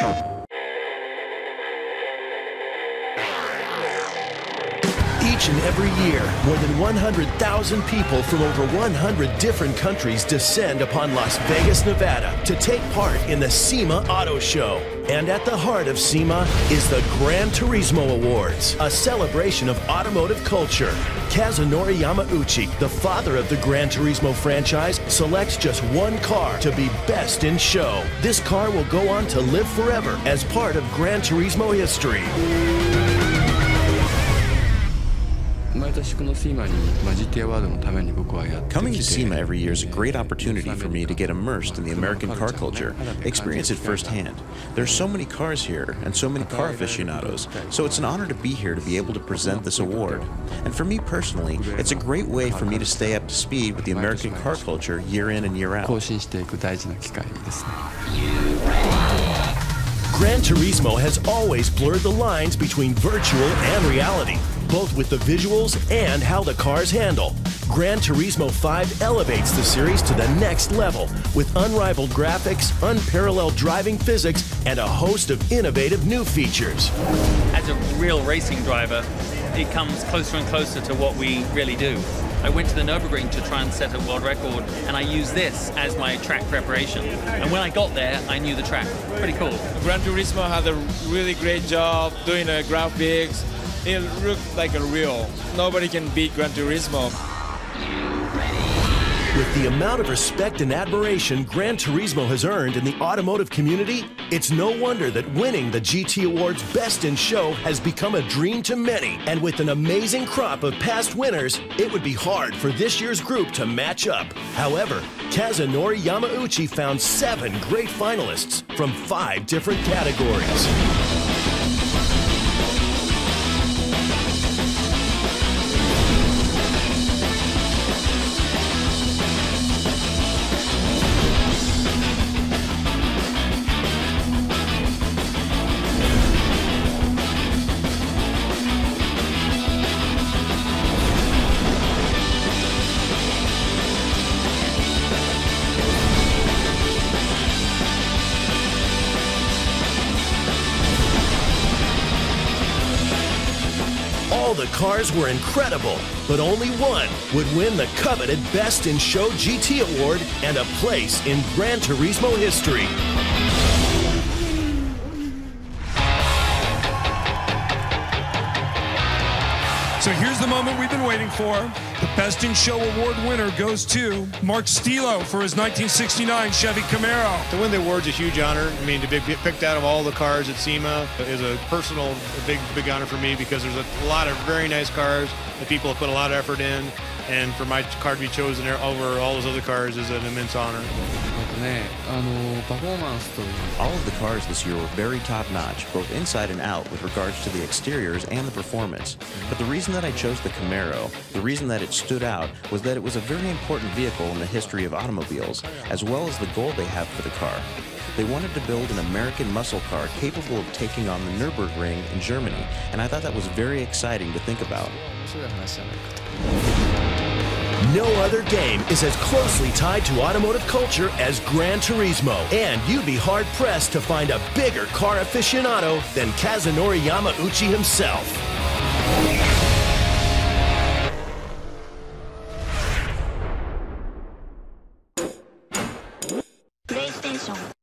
Oh. Each and every year, more than 100,000 people from over 100 different countries descend upon Las Vegas, Nevada to take part in the SEMA Auto Show. And at the heart of SEMA is the Gran Turismo Awards, a celebration of automotive culture. Kazunori Yamauchi, the father of the Gran Turismo franchise, selects just one car to be best in show. This car will go on to live forever as part of Gran Turismo history. Coming to SEMA every year is a great opportunity for me to get immersed in the American car culture, experience it firsthand. There are so many cars here and so many car aficionados, so it's an honor to be here to be able to present this award. And for me personally, it's a great way for me to stay up to speed with the American car culture year in and year out. Gran Turismo has always blurred the lines between virtual and reality, both with the visuals and how the cars handle. Gran Turismo 5 elevates the series to the next level with unrivaled graphics, unparalleled driving physics, and a host of innovative new features. As a real racing driver, it comes closer and closer to what we really do. I went to the Nürburgring to try and set a world record, and I used this as my track preparation. And when I got there, I knew the track. Pretty cool. Gran Turismo had a really great job doing the graphics. It looked like a real. Nobody can beat Gran Turismo. With the amount of respect and admiration Gran Turismo has earned in the automotive community, it's no wonder that winning the GT Awards Best in Show has become a dream to many. And with an amazing crop of past winners, it would be hard for this year's group to match up. However, Kazunori Yamauchi found seven great finalists from five different categories. All the cars were incredible, but only one would win the coveted Best in Show GT Award and a place in Gran Turismo history. So here's the moment we've been waiting for. Best in Show Award winner goes to Mark Stielow for his 1969 Chevy Camaro. To win the award's a huge honor. I mean, to be picked out of all the cars at SEMA is a personal, big, big honor for me because there's a lot of very nice cars that people have put a lot of effort in. And for my car to be chosen over all those other cars is an immense honor. All of the cars this year were very top notch, both inside and out, with regards to the exteriors and the performance. But the reason that I chose the Camaro, the reason that it stood out, was that it was a very important vehicle in the history of automobiles, as well as the goal they have for the car. They wanted to build an American muscle car capable of taking on the Nürburgring in Germany, and I thought that was very exciting to think about. No other game is as closely tied to automotive culture as Gran Turismo, and you'd be hard pressed to find a bigger car aficionado than Kazunori Yamauchi himself. PlayStation